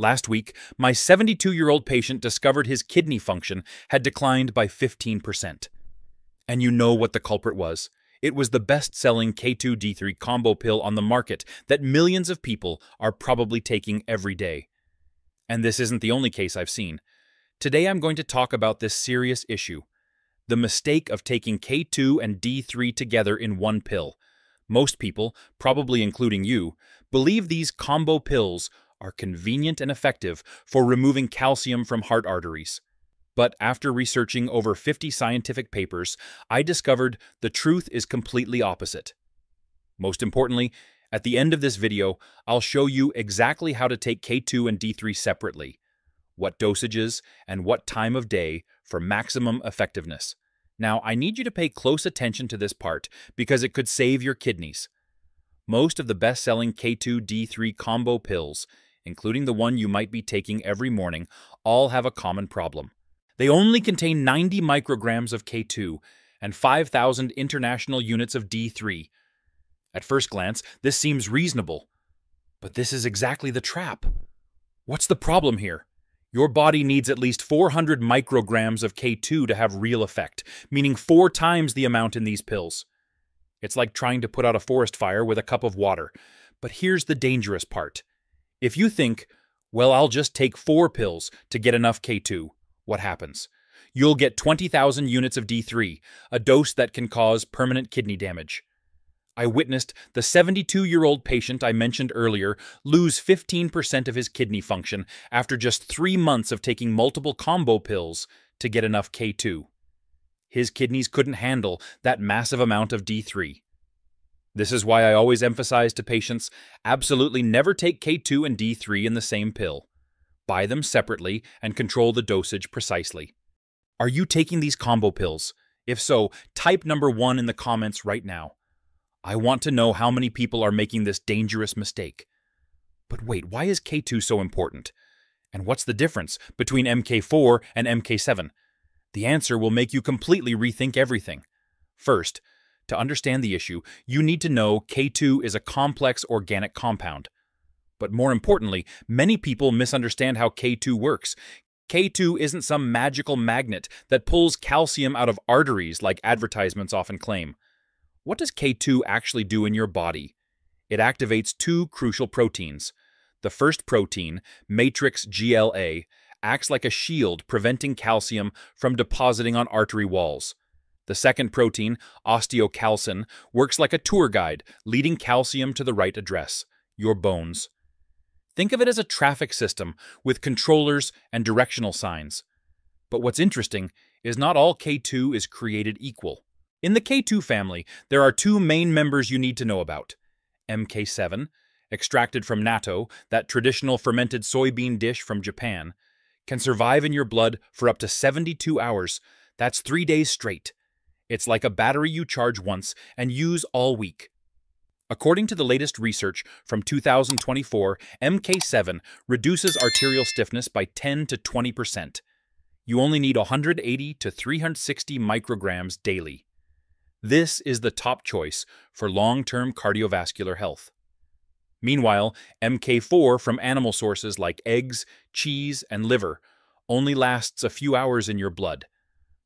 Last week, my 72 year old patient discovered his kidney function had declined by 15%. And you know what the culprit was. It was the best selling K2D3 combo pill on the market that millions of people are probably taking every day. And this isn't the only case I've seen. Today I'm going to talk about this serious issue the mistake of taking K2 and D3 together in one pill. Most people, probably including you, believe these combo pills are convenient and effective for removing calcium from heart arteries. But after researching over 50 scientific papers, I discovered the truth is completely opposite. Most importantly, at the end of this video, I'll show you exactly how to take K2 and D3 separately, what dosages, and what time of day for maximum effectiveness. Now, I need you to pay close attention to this part because it could save your kidneys. Most of the best-selling K2-D3 combo pills including the one you might be taking every morning, all have a common problem. They only contain 90 micrograms of K2 and 5,000 international units of D3. At first glance, this seems reasonable. But this is exactly the trap. What's the problem here? Your body needs at least 400 micrograms of K2 to have real effect, meaning four times the amount in these pills. It's like trying to put out a forest fire with a cup of water. But here's the dangerous part. If you think, well, I'll just take four pills to get enough K2, what happens? You'll get 20,000 units of D3, a dose that can cause permanent kidney damage. I witnessed the 72 year old patient I mentioned earlier lose 15% of his kidney function after just three months of taking multiple combo pills to get enough K2. His kidneys couldn't handle that massive amount of D3. This is why I always emphasize to patients absolutely never take K2 and D3 in the same pill. Buy them separately and control the dosage precisely. Are you taking these combo pills? If so, type number one in the comments right now. I want to know how many people are making this dangerous mistake. But wait, why is K2 so important? And what's the difference between MK4 and MK7? The answer will make you completely rethink everything. First, to understand the issue, you need to know K2 is a complex organic compound. But more importantly, many people misunderstand how K2 works. K2 isn't some magical magnet that pulls calcium out of arteries like advertisements often claim. What does K2 actually do in your body? It activates two crucial proteins. The first protein, matrix GLA, acts like a shield preventing calcium from depositing on artery walls. The second protein, osteocalcin, works like a tour guide, leading calcium to the right address, your bones. Think of it as a traffic system with controllers and directional signs. But what's interesting is not all K2 is created equal. In the K2 family, there are two main members you need to know about. MK7, extracted from natto, that traditional fermented soybean dish from Japan, can survive in your blood for up to 72 hours. That's three days straight. It's like a battery you charge once and use all week. According to the latest research from 2024, MK7 reduces arterial stiffness by 10 to 20%. You only need 180 to 360 micrograms daily. This is the top choice for long-term cardiovascular health. Meanwhile, MK4 from animal sources like eggs, cheese, and liver only lasts a few hours in your blood,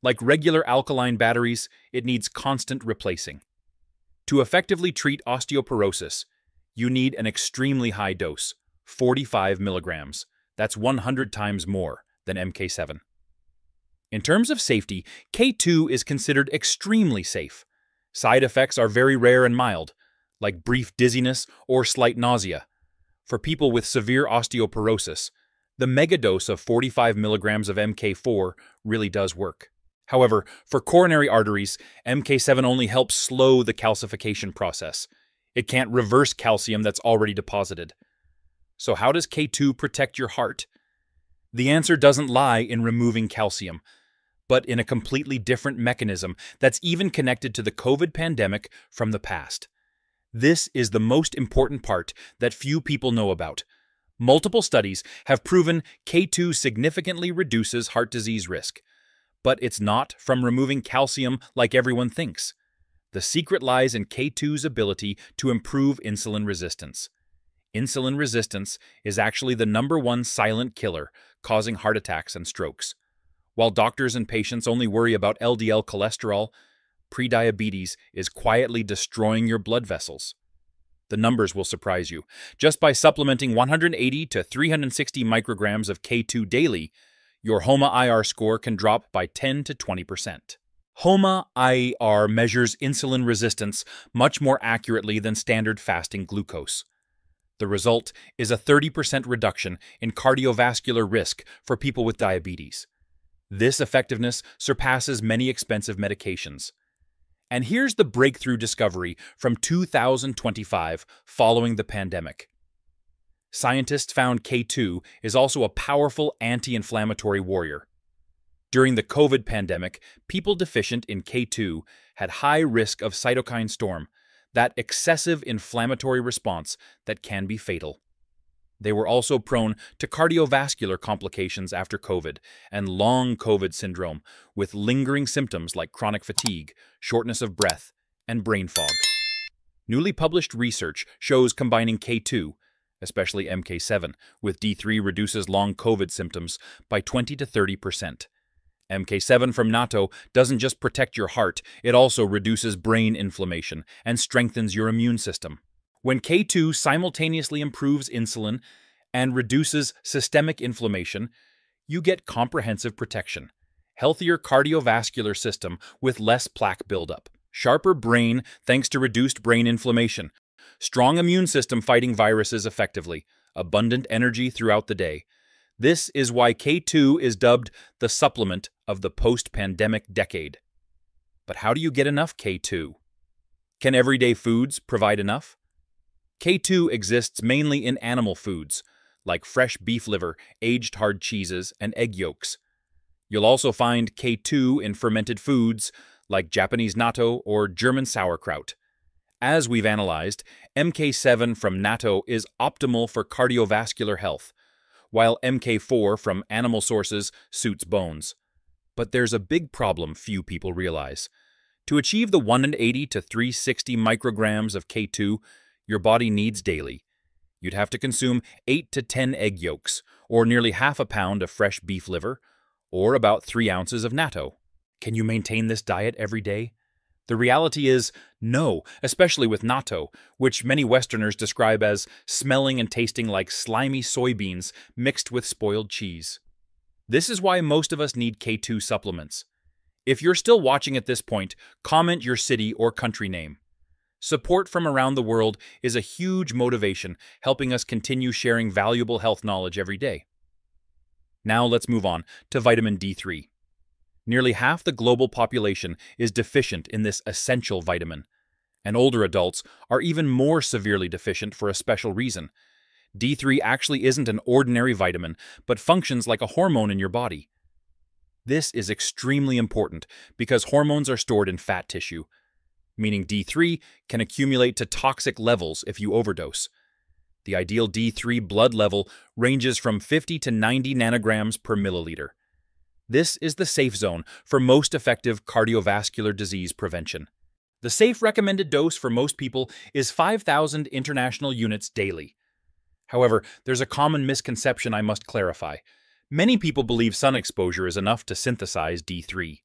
like regular alkaline batteries, it needs constant replacing. To effectively treat osteoporosis, you need an extremely high dose, 45 milligrams. That's 100 times more than MK7. In terms of safety, K2 is considered extremely safe. Side effects are very rare and mild, like brief dizziness or slight nausea. For people with severe osteoporosis, the megadose of 45 milligrams of MK4 really does work. However, for coronary arteries, MK7 only helps slow the calcification process. It can't reverse calcium that's already deposited. So how does K2 protect your heart? The answer doesn't lie in removing calcium, but in a completely different mechanism that's even connected to the COVID pandemic from the past. This is the most important part that few people know about. Multiple studies have proven K2 significantly reduces heart disease risk. But it's not from removing calcium like everyone thinks. The secret lies in K2's ability to improve insulin resistance. insulin resistance is actually the number one silent killer causing heart attacks and strokes. While doctors and patients only worry about LDL cholesterol, prediabetes is quietly destroying your blood vessels. The numbers will surprise you. Just by supplementing 180 to 360 micrograms of K2 daily, your HOMA IR score can drop by 10 to 20%. HOMA IR measures insulin resistance much more accurately than standard fasting glucose. The result is a 30% reduction in cardiovascular risk for people with diabetes. This effectiveness surpasses many expensive medications. And here's the breakthrough discovery from 2025 following the pandemic. Scientists found K2 is also a powerful anti inflammatory warrior. During the COVID pandemic, people deficient in K2 had high risk of cytokine storm, that excessive inflammatory response that can be fatal. They were also prone to cardiovascular complications after COVID and long COVID syndrome, with lingering symptoms like chronic fatigue, shortness of breath, and brain fog. Newly published research shows combining K2, especially MK7, with D3 reduces long COVID symptoms by 20 to 30 percent. MK7 from natto doesn't just protect your heart, it also reduces brain inflammation and strengthens your immune system. When K2 simultaneously improves insulin and reduces systemic inflammation, you get comprehensive protection, healthier cardiovascular system with less plaque buildup, sharper brain thanks to reduced brain inflammation, strong immune system fighting viruses effectively, abundant energy throughout the day. This is why K2 is dubbed the supplement of the post-pandemic decade. But how do you get enough K2? Can everyday foods provide enough? K2 exists mainly in animal foods, like fresh beef liver, aged hard cheeses, and egg yolks. You'll also find K2 in fermented foods, like Japanese natto or German sauerkraut. As we've analyzed, MK7 from natto is optimal for cardiovascular health, while MK4 from animal sources suits bones. But there's a big problem few people realize. To achieve the 180 to 360 micrograms of K2, your body needs daily. You'd have to consume 8 to 10 egg yolks, or nearly half a pound of fresh beef liver, or about 3 ounces of natto. Can you maintain this diet every day? The reality is no, especially with natto, which many Westerners describe as smelling and tasting like slimy soybeans mixed with spoiled cheese. This is why most of us need K2 supplements. If you're still watching at this point, comment your city or country name. Support from around the world is a huge motivation, helping us continue sharing valuable health knowledge every day. Now let's move on to vitamin D3. Nearly half the global population is deficient in this essential vitamin, and older adults are even more severely deficient for a special reason. D3 actually isn't an ordinary vitamin, but functions like a hormone in your body. This is extremely important because hormones are stored in fat tissue, meaning D3 can accumulate to toxic levels if you overdose. The ideal D3 blood level ranges from 50 to 90 nanograms per milliliter. This is the safe zone for most effective cardiovascular disease prevention. The safe recommended dose for most people is 5,000 international units daily. However, there's a common misconception I must clarify. Many people believe sun exposure is enough to synthesize D3.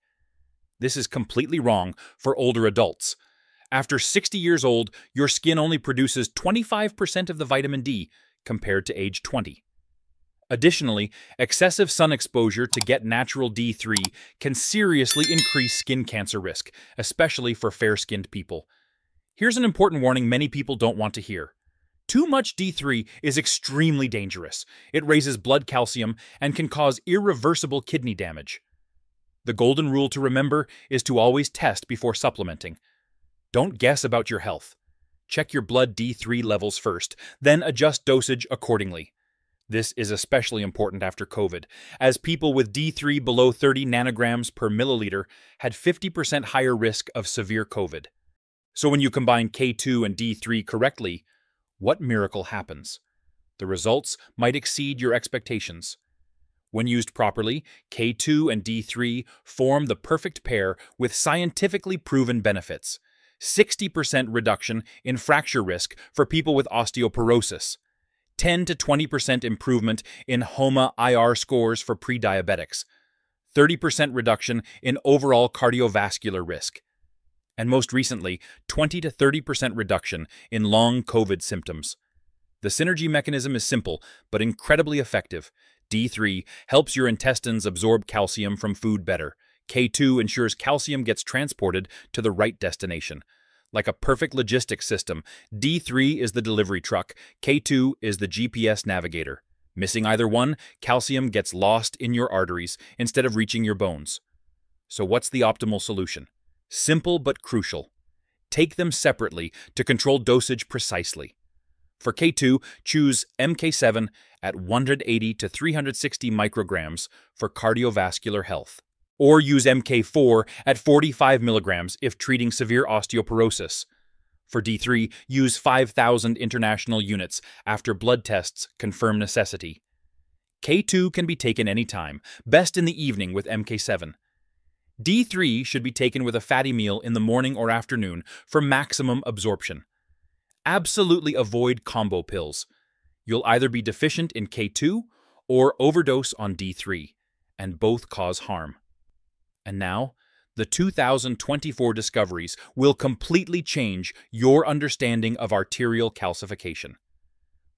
This is completely wrong for older adults. After 60 years old, your skin only produces 25% of the vitamin D compared to age 20. Additionally, excessive sun exposure to get natural D3 can seriously increase skin cancer risk, especially for fair-skinned people. Here's an important warning many people don't want to hear. Too much D3 is extremely dangerous. It raises blood calcium and can cause irreversible kidney damage. The golden rule to remember is to always test before supplementing. Don't guess about your health. Check your blood D3 levels first, then adjust dosage accordingly. This is especially important after COVID, as people with D3 below 30 nanograms per milliliter had 50% higher risk of severe COVID. So when you combine K2 and D3 correctly, what miracle happens? The results might exceed your expectations. When used properly, K2 and D3 form the perfect pair with scientifically proven benefits. 60% reduction in fracture risk for people with osteoporosis, 10 to 20% improvement in HOMA IR scores for pre-diabetics, 30% reduction in overall cardiovascular risk, and most recently, 20 to 30% reduction in long COVID symptoms. The synergy mechanism is simple, but incredibly effective. D3 helps your intestines absorb calcium from food better. K2 ensures calcium gets transported to the right destination. Like a perfect logistics system, D3 is the delivery truck, K2 is the GPS navigator. Missing either one, calcium gets lost in your arteries instead of reaching your bones. So what's the optimal solution? Simple but crucial. Take them separately to control dosage precisely. For K2, choose MK7 at 180 to 360 micrograms for cardiovascular health or use MK4 at 45 milligrams if treating severe osteoporosis. For D3, use 5,000 international units after blood tests confirm necessity. K2 can be taken anytime, best in the evening with MK7. D3 should be taken with a fatty meal in the morning or afternoon for maximum absorption. Absolutely avoid combo pills. You'll either be deficient in K2 or overdose on D3, and both cause harm. And now, the 2024 discoveries will completely change your understanding of arterial calcification.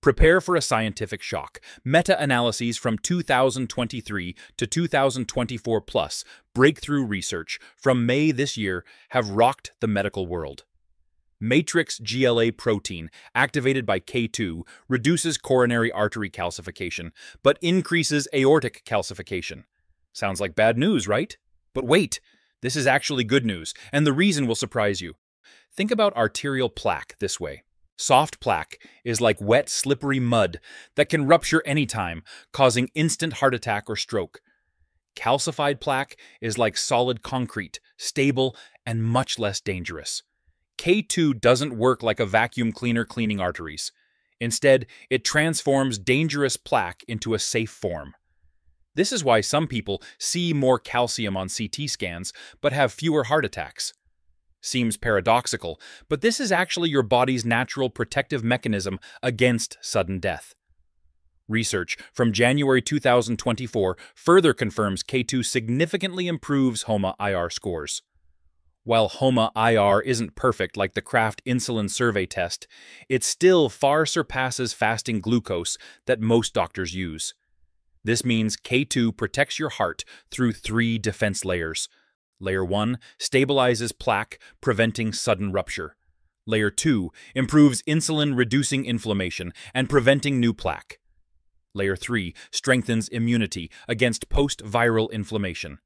Prepare for a scientific shock. Meta-analyses from 2023 to 2024 plus breakthrough research from May this year have rocked the medical world. Matrix GLA protein, activated by K2, reduces coronary artery calcification, but increases aortic calcification. Sounds like bad news, right? But wait, this is actually good news, and the reason will surprise you. Think about arterial plaque this way. Soft plaque is like wet, slippery mud that can rupture anytime, causing instant heart attack or stroke. Calcified plaque is like solid concrete, stable, and much less dangerous. K2 doesn't work like a vacuum cleaner cleaning arteries. Instead, it transforms dangerous plaque into a safe form. This is why some people see more calcium on CT scans but have fewer heart attacks. Seems paradoxical, but this is actually your body's natural protective mechanism against sudden death. Research from January 2024 further confirms K2 significantly improves HOMA IR scores. While HOMA IR isn't perfect like the Kraft insulin survey test, it still far surpasses fasting glucose that most doctors use. This means K2 protects your heart through three defense layers. Layer 1 stabilizes plaque, preventing sudden rupture. Layer 2 improves insulin-reducing inflammation and preventing new plaque. Layer 3 strengthens immunity against post-viral inflammation.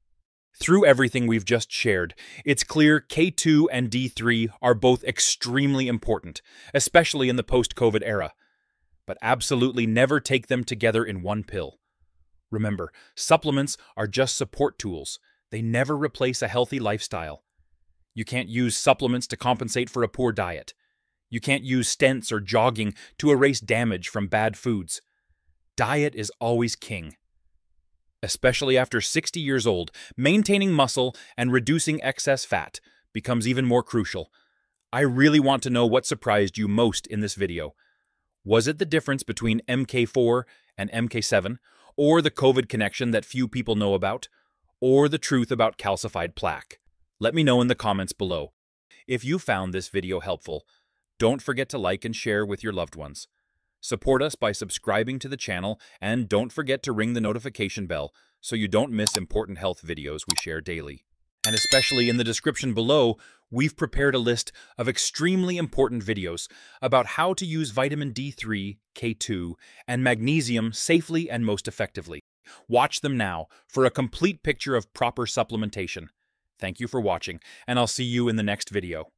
Through everything we've just shared, it's clear K2 and D3 are both extremely important, especially in the post-COVID era. But absolutely never take them together in one pill. Remember, supplements are just support tools. They never replace a healthy lifestyle. You can't use supplements to compensate for a poor diet. You can't use stents or jogging to erase damage from bad foods. Diet is always king. Especially after 60 years old, maintaining muscle and reducing excess fat becomes even more crucial. I really want to know what surprised you most in this video. Was it the difference between MK4 and MK7, or the COVID connection that few people know about, or the truth about calcified plaque? Let me know in the comments below. If you found this video helpful, don't forget to like and share with your loved ones. Support us by subscribing to the channel and don't forget to ring the notification bell so you don't miss important health videos we share daily. And especially in the description below, we've prepared a list of extremely important videos about how to use vitamin D3, K2, and magnesium safely and most effectively. Watch them now for a complete picture of proper supplementation. Thank you for watching, and I'll see you in the next video.